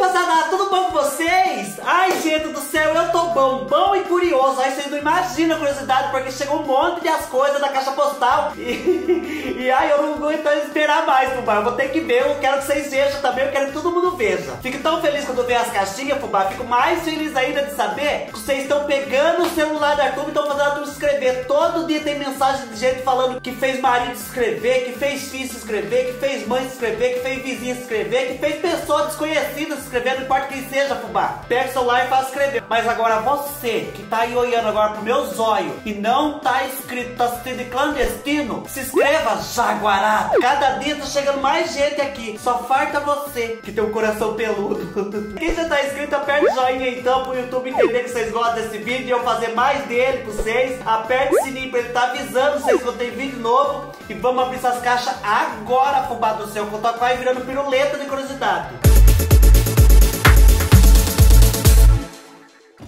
moçada, tudo bom com vocês? Ai, gente do céu, eu tô bom, bom e curioso. Ai, vocês não imaginam a curiosidade, porque chegou um monte de as coisas da caixa postal. E, e ai, eu não aguento esperar mais, fubá. Eu vou ter que ver, eu quero que vocês vejam também, eu quero que todo mundo veja. Fico tão feliz quando vejo as caixinhas, fubá. Fico mais feliz ainda de saber que vocês estão pegando o celular da turma e estão fazendo a escrever. Todo dia tem mensagem de gente falando que fez marido escrever, que fez filho escrever, que fez mãe escrever, que fez vizinha escrever, que fez pessoa desconhecida escrever, não importa quem seja, fubá. Pega o celular e faz escrever. Mas agora você, que tá aí olhando agora pro meu zóio e não tá inscrito, tá assistindo clandestino, se inscreva, Jaguará. Cada dia tá chegando mais gente aqui. Só falta você, que tem um coração peludo. Quem já tá inscrito, aperta o joinha então pro YouTube entender que vocês gostam desse vídeo e eu fazer mais dele pra vocês. Aperta o sininho pra ele tá avisando vocês quando tem vídeo novo. E vamos abrir essas caixas agora, fubá do céu, que eu tô quase virando piruleta de curiosidade.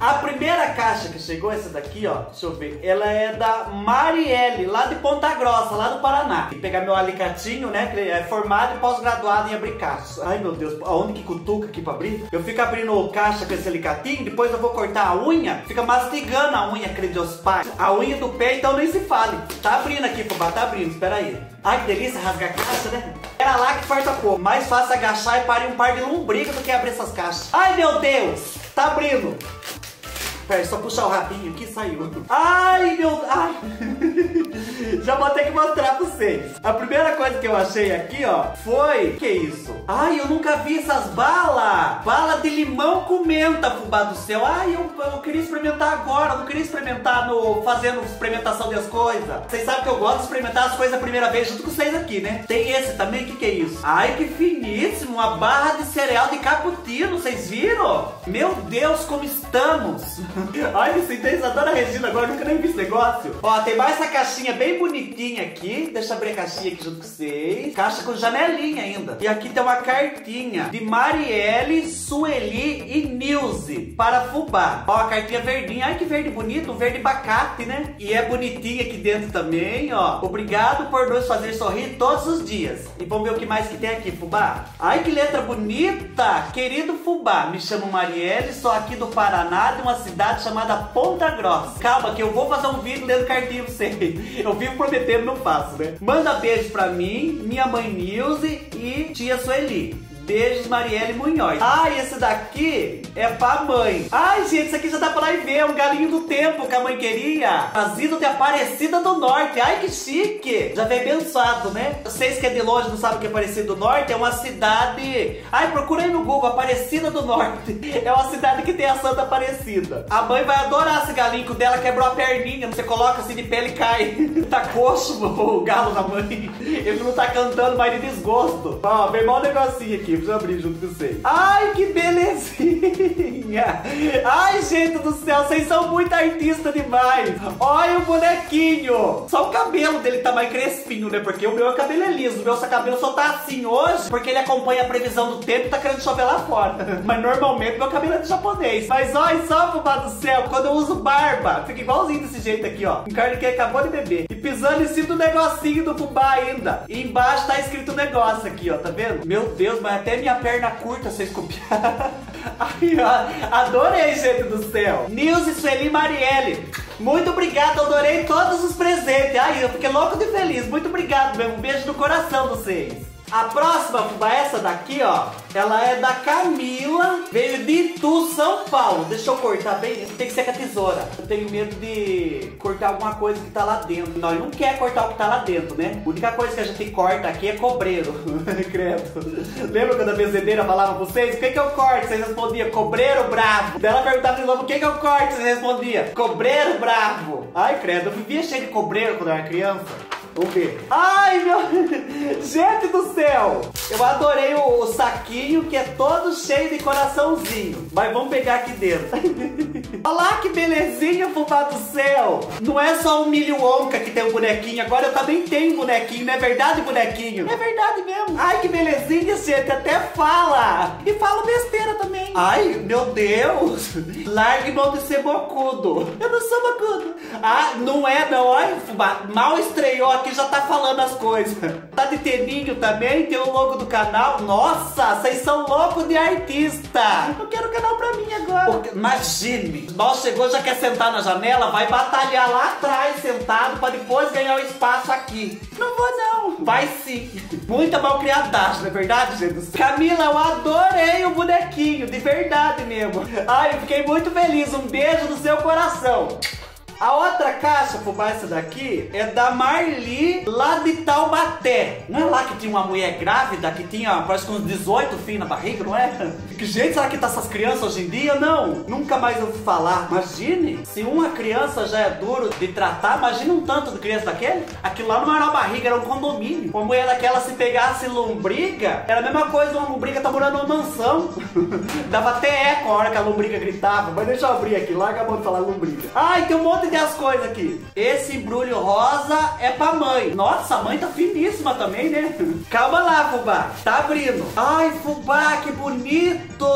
A primeira caixa que chegou, essa daqui, ó, deixa eu ver, ela é da Marielle, lá de Ponta Grossa, lá do Paraná. Vou pegar meu alicatinho, né, que é formado e pós-graduado em abrir caixas. Ai, meu Deus, aonde que cutuca aqui pra abrir? Eu fico abrindo caixa com esse alicatinho, depois eu vou cortar a unha, fica mastigando a unha, acredito pais. A unha do pé, então nem se fale. Tá abrindo aqui, fubá, tá abrindo, espera aí. Ai, que delícia, rasgar a caixa, né? Era lá que farta pouco. Mais fácil agachar e parir um par de lombriga do que abrir essas caixas. Ai, meu Deus, tá abrindo. Pera, só puxar o rabinho aqui saiu. Ai, meu... Ai. Já vou ter que mostrar pra vocês. A primeira coisa que eu achei aqui, ó, foi... Que isso? Ai, eu nunca vi essas balas. Bala de limão com menta, fubá do céu. Ai, eu, eu queria experimentar agora. Eu não queria experimentar no... Fazendo experimentação das coisas. Vocês sabem que eu gosto de experimentar as coisas a primeira vez junto com vocês aqui, né? Tem esse também. O que que é isso? Ai, que finíssimo. Uma barra de cereal de cappuccino. Vocês viram? Meu Deus, como estamos. Ai, me senti a dona Regina agora, nunca nem vi esse negócio. Ó, tem mais essa caixinha bem bonitinha aqui. Deixa eu abrir a caixinha aqui junto com vocês. Caixa com janelinha ainda. E aqui tem uma cartinha de Marielle, Sueli e Nilze para Fubá. Ó, a cartinha verdinha. Ai, que verde bonito, um verde bacate, né? E é bonitinha aqui dentro também, ó. Obrigado por nos fazer sorrir todos os dias. E vamos ver o que mais que tem aqui, Fubá. Ai, que letra bonita. Querido Fubá, me chamo Marielle, sou aqui do Paraná, de uma cidade chamada Ponta Grossa. Calma, que eu vou fazer um vídeo lendo cartinha pra você. Eu vivo prometendo, não faço, né? Manda beijo pra mim, minha mãe Nilze e tia Sueli. Beijos, Marielle Munhoz. Ah, esse daqui é pra mãe. Ai, gente, isso aqui já dá pra ir ver. É um galinho do tempo que a mãe queria. Trazido de Aparecida do Norte. Ai, que chique. Já vem abençoado, né? Vocês que é de longe não sabem o que é Aparecida do Norte, é uma cidade... Ai, procura aí no Google, Aparecida do Norte. É uma cidade que tem a Santa Aparecida. A mãe vai adorar esse galinho, que o dela quebrou a perninha. Você coloca assim de pele e cai. tá coxo o galo da mãe. Ele não tá cantando mais de desgosto. Ó, vem mal um negocinho aqui aqui, preciso abrir junto com vocês. Ai, que belezinha! Ai, gente do céu, vocês são muito artistas demais! Olha o bonequinho! Só o cabelo dele tá mais crespinho, né? Porque o meu cabelo é liso, o meu cabelo só tá assim hoje, porque ele acompanha a previsão do tempo e tá querendo chover lá fora. Mas normalmente meu cabelo é de japonês. Mas olha só, fubá do céu, quando eu uso barba, fica igualzinho desse jeito aqui, ó. Um carne que acabou de beber. E pisando em cima do negocinho do fubá ainda. E embaixo tá escrito um negócio aqui, ó, tá vendo? Meu Deus, mas até minha perna curta vocês copiaram. Ai, adorei, gente do céu. Nilce, Sueli Marielle. Muito obrigado, adorei todos os presentes. Ai, eu fiquei louco de feliz. Muito obrigado mesmo. Um beijo no coração de vocês. A próxima fubá, essa daqui, ó, ela é da Camila, veio de Itu, São Paulo. Deixa eu cortar bem, tem que ser com a tesoura. Eu tenho medo de cortar alguma coisa que tá lá dentro. Nós não quer cortar o que tá lá dentro, né? A única coisa que a gente corta aqui é cobreiro. Credo. Lembra quando a benzedeira falava pra vocês? O que que eu corto? Vocês respondiam, cobreiro bravo. Daí ela perguntava de novo, o que que eu corto? Vocês respondiam, cobreiro bravo. Ai, credo, eu vivia cheio de cobreiro quando eu era criança. Vamos ver. Ai, meu... Gente do céu! Eu adorei o, o, saquinho que é todo cheio de coraçãozinho. Mas vamos pegar aqui dentro. Olha lá que belezinha, fubá do céu! Não é só o milho onca que tem um bonequinho. Agora eu também tenho bonequinho. Não é verdade, bonequinho? É verdade mesmo. Ai, que belezinha, gente. Até fala. E fala besteira também. Ai, meu Deus. Largue mão de ser bocudo. Eu não sou bocudo. Ah, não é não. Olha, mal estreou aqui, já tá falando as coisas. Tá de teninho também, tem o logo do canal. Nossa, vocês são loucos de artista. Eu quero o canal pra mim agora. Imagine, mal chegou, já quer sentar na janela, vai batalhar lá atrás sentado pra depois ganhar o espaço aqui. Não vou não. Vai sim. Muita malcriadagem, não é verdade, gente? Camila, eu adorei o bonequinho, de verdade mesmo. Ai, eu fiquei muito feliz. Um beijo no seu coração. A outra caixa, fubá, essa daqui, é da Marli, lá de Taubaté. Não é lá que tinha uma mulher grávida, que tinha, parece que uns 18 fios na barriga, não é? Que jeito será que tá essas crianças hoje em dia? Não, nunca mais ouvi falar. Imagine, se uma criança já é duro de tratar, imagina um tanto de criança daquele. Aquilo lá não era uma barriga, era um condomínio. Uma mulher daquela, se pegasse lombriga, era a mesma coisa uma lombriga tá morando numa mansão. Dava até eco a hora que a lombriga gritava. Mas deixa eu abrir aqui, larga a mão de falar lombriga. Ai, tem um monte de as coisas aqui. Esse embrulho rosa é pra mãe. Nossa, a mãe tá finíssima também, né? Calma lá, fubá. Tá abrindo. Ai, fubá, que bonito.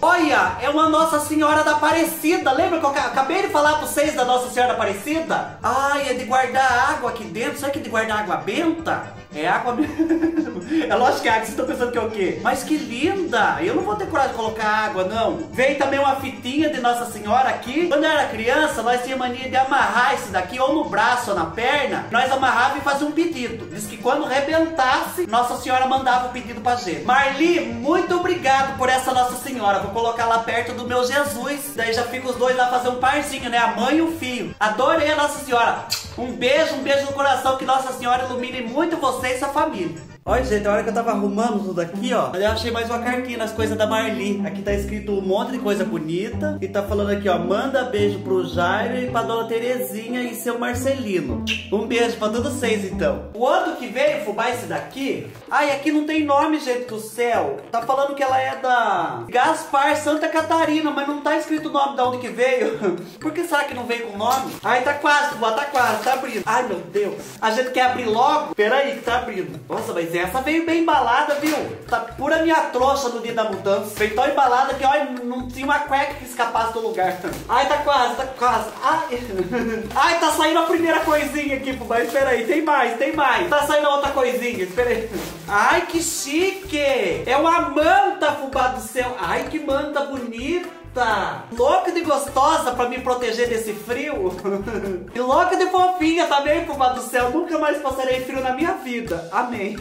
Olha, é uma Nossa Senhora da Aparecida. Lembra que eu acabei de falar pra vocês da Nossa Senhora da Aparecida? Ai, é de guardar água aqui dentro. Será que é de guardar água benta? É água mesmo. É lógico que é água, vocês estão pensando que é o quê? Mas que linda! Eu não vou ter coragem de colocar água, não. Veio também uma fitinha de Nossa Senhora aqui. Quando eu era criança, nós tínhamos mania de amarrar isso daqui, ou no braço ou na perna. Nós amarrava e fazia um pedido. Diz que quando rebentasse, Nossa Senhora mandava o pedido pra gente. Marli, muito obrigado por essa Nossa Senhora. Vou colocar lá perto do meu Jesus. Daí já fica os dois lá fazer um parzinho, né? A mãe e o filho. Adorei a Nossa Senhora. Um beijo, um beijo no coração. Que Nossa Senhora ilumine muito você e sua família. Olha, gente, a hora que eu tava arrumando tudo aqui, ó, eu achei mais uma cartinha nas coisas da Marli. Aqui tá escrito um monte de coisa bonita. E tá falando aqui, ó, manda beijo pro Jairo e pra Dona Terezinha e seu Marcelino. Um beijo pra todos vocês, então. O outro que veio, fubá esse daqui. Ai, aqui não tem nome, gente do céu. Tá falando que ela é da Gaspar Santa Catarina, mas não tá escrito o nome de onde que veio. Por que será que não veio com nome? Ai, tá quase, fubá, tá quase, tá abrindo. Ai, meu Deus. A gente quer abrir logo? Pera aí, que tá abrindo. Nossa, mas essa veio bem embalada, viu? Tá pura minha trouxa no dia da mudança. Veio tão embalada que, olha, não tinha uma cueca que escapasse do lugar. Ai, tá quase, tá quase. Ai, Ai tá saindo a primeira coisinha aqui, fubá. Espera aí, tem mais, tem mais. Tá saindo outra coisinha, espera aí. Ai, que chique! É uma manta, fubá céu. Ai, que manta bonita! Louca de gostosa pra me proteger desse frio. e louca de fofinha também, fubá do céu. Nunca mais passarei frio na minha vida. Amém.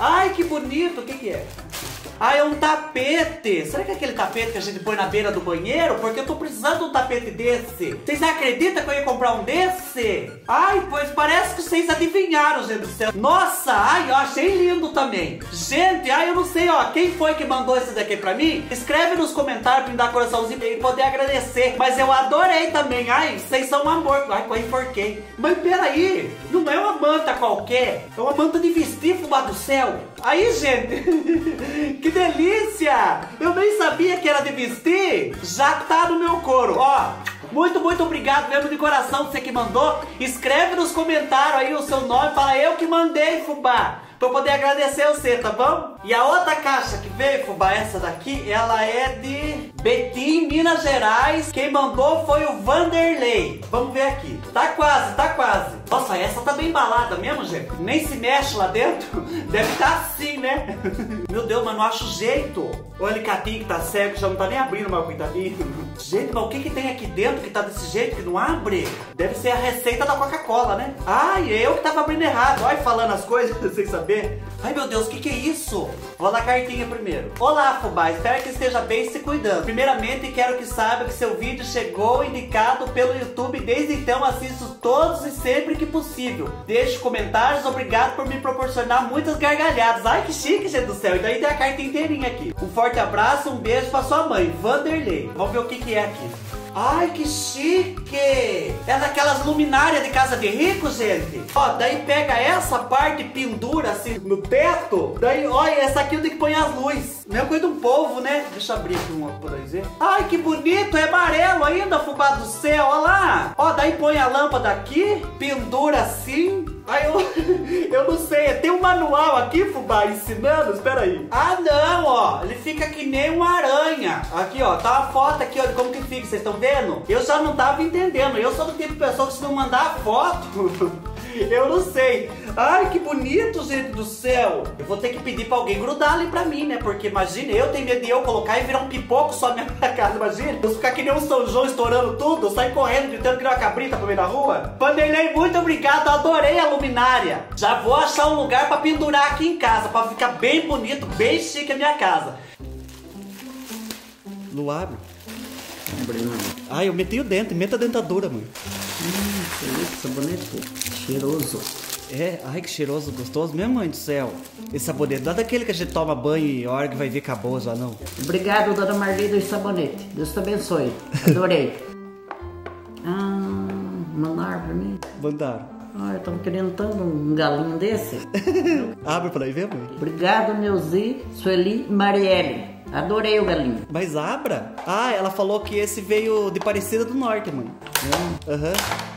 Ai, que bonito. O que que é? Ah, é um tapete. Será que é aquele tapete que a gente põe na beira do banheiro? Porque eu tô precisando de um tapete desse. Vocês acreditam que eu ia comprar um desse? Ai, pois parece que vocês adivinharam, gente do céu. Nossa, ai, eu achei lindo também. Gente, ai, eu não sei, ó. Quem foi que mandou esse daqui pra mim? Escreve nos comentários pra me dar coraçãozinho e poder agradecer. Mas eu adorei também. Ai, vocês são um amor. Ai, quase enforquei. Mas peraí, não é uma manta qualquer. É uma manta de vestir, fubá do céu. Aí, gente, que delícia! Eu nem sabia que era de vestir. Já tá no meu couro, ó. Muito, muito obrigado mesmo de coração você que mandou. Escreve nos comentários aí o seu nome, fala eu que mandei, fubá pra eu poder agradecer você, tá bom? E a outra caixa que veio, fubá, essa daqui, ela é de Betim, Minas Gerais. Quem mandou foi o Vanderlei. Vamos ver aqui. Tá quase, tá quase. Nossa, essa tá bem embalada mesmo, gente. Nem se mexe lá dentro. Deve estar tá assim, né? Meu Deus, mas não acho jeito. O alicatinho que tá cego já não tá nem abrindo, meu coitadinho. Gente, mas o que que tem aqui dentro que tá desse jeito que não abre? Deve ser a receita da Coca-Cola, né? Ai, eu que tava abrindo errado. Olha, falando as coisas sem saber. Ai, meu Deus, o que que é isso? Vou dar cartinha primeiro. Olá, fubá. Espero que esteja bem se cuidando. Primeiramente, quero que saiba que seu vídeo chegou indicado pelo YouTube. Desde então, assisto todos e sempre que possível. Deixe comentários. Obrigado por me proporcionar muitas gargalhadas. Ai, que chique, gente do céu. E daí tem a carta inteirinha aqui. Um forte abraço, um beijo pra sua mãe, Vanderlei. Vamos ver o que que é aqui. Ai, que chique! É daquelas luminárias de casa de rico, gente. Ó, daí pega essa parte e pendura assim no teto. Daí, olha, essa aqui é onde que põe as luzes. Mesma coisa do povo, né? Deixa eu abrir aqui uma pra ver. Ai, que bonito! É amarelo ainda, fubá do céu, olha lá. Ó, daí põe a lâmpada aqui, pendura assim. Ai, eu, eu não sei, tem um manual aqui, fubá, ensinando? Espera aí. Ah, não, ó, ele fica que nem uma aranha. Aqui, ó, tá uma foto aqui, ó, de como que fica, vocês estão vendo? Eu já não tava entendendo, eu sou do tipo de pessoa que se não mandar foto... Eu não sei. Ai, que bonito, gente do céu. Eu vou ter que pedir pra alguém grudar ali pra mim, né? Porque imagina, eu tenho medo de eu colocar e virar um pipoco só na minha casa, imagina. Eu ficar que nem um São João estourando tudo, sair correndo, gritando que nem uma cabrita pra meio da rua. Vanderlei, muito obrigado, adorei a luminária. Já vou achar um lugar pra pendurar aqui em casa, pra ficar bem bonito, bem chique a minha casa. Não abre. Ai, eu meti o dente, meta a dentadura, mãe. Que sabonete cheiroso. É, ai que cheiroso, gostoso mesmo, mãe do céu. Esse sabonete, não é daquele que a gente toma banho e a hora que vai ver acabou já não. Obrigado, dona Marli do sabonete. Deus te abençoe. Adorei. ah, mandaram pra mim? Mandaram. Ah, eu tava querendo tanto um galinho desse. Abre pra aí ver, mãe. Obrigado, Neuzi, Sueli e Marielle. Adorei o galinho. Mas abra? Ah, ela falou que esse veio de Parecida do Norte, mãe. É? Aham. Uhum.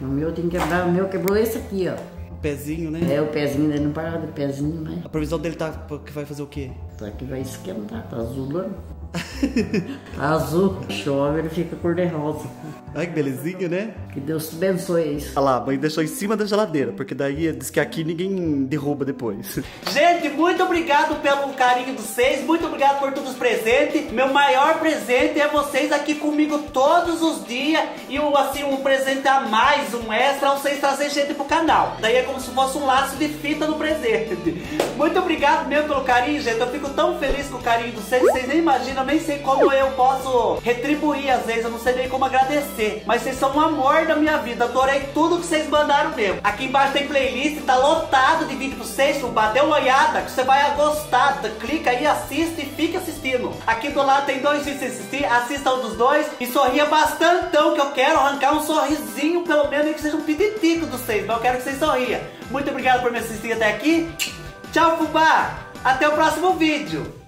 O meu tem que quebrar, o meu quebrou esse aqui, ó. O pezinho, né? É, o pezinho dele não parou de pezinho, né? A previsão dele tá que vai fazer o quê? Tá que vai esquentar, tá azulando. Azul, chove, ele fica cor de rosa. Ai, que belezinha, né? Que Deus te abençoe isso. Olha lá, a mãe deixou em cima da geladeira, porque daí diz que aqui ninguém derruba depois. Gente, muito obrigado pelo carinho de vocês, muito obrigado por todos os presentes. Meu maior presente é vocês aqui comigo todos os dias e um, assim, um presente a mais, um extra, vocês trazer gente pro canal. Daí é como se fosse um laço de fita no presente. Muito obrigado mesmo pelo carinho, gente. Eu fico tão feliz com o carinho de vocês, vocês nem imaginam, eu nem sei como eu posso retribuir às vezes, eu não sei nem como agradecer. Mas vocês são um amor da minha vida. Adorei tudo que vocês mandaram mesmo. Aqui embaixo tem playlist, tá lotado de vídeo pra vocês. Dê uma olhada que você vai gostar. Clica aí, assista e fica assistindo. Aqui do lado tem dois vídeos pra assistir. Assista um dos dois e sorria bastante, que eu quero arrancar um sorrisinho, pelo menos que seja um peditico dos vocês. Mas eu quero que vocês sorriam. Muito obrigado por me assistir até aqui. Tchau, fubá. Até o próximo vídeo.